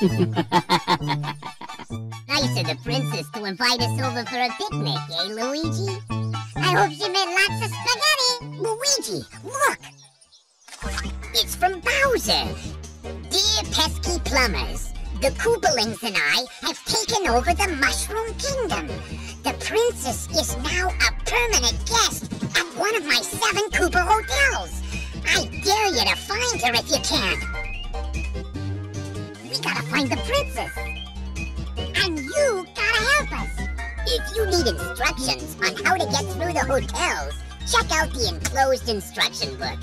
nice of the princess to invite us over for a picnic, eh, Luigi? I hope she made lots of spaghetti. Luigi, look! It's from Bowser. Dear pesky plumbers, the Koopalings and I have taken over the Mushroom Kingdom. The princess is now a permanent guest at one of my seven Koopa hotels. I dare you to find her if you can gotta find the princess. And you gotta help us. If you need instructions on how to get through the hotels, check out the enclosed instruction book.